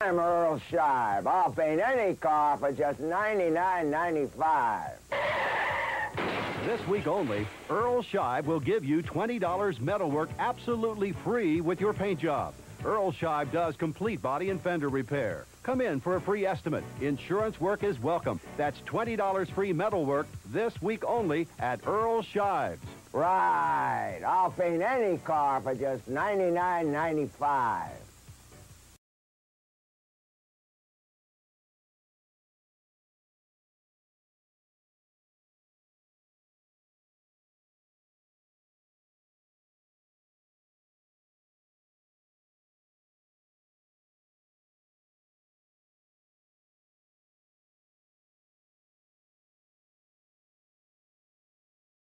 I'm Earl Scheib. I'll paint any car for just $99.95. This week only, Earl Scheib will give you $20 metalwork absolutely free with your paint job. Earl Scheib does complete body and fender repair. Come in for a free estimate. Insurance work is welcome. That's $20 free metalwork this week only at Earl Scheib's. Right. I'll paint any car for just $99.95.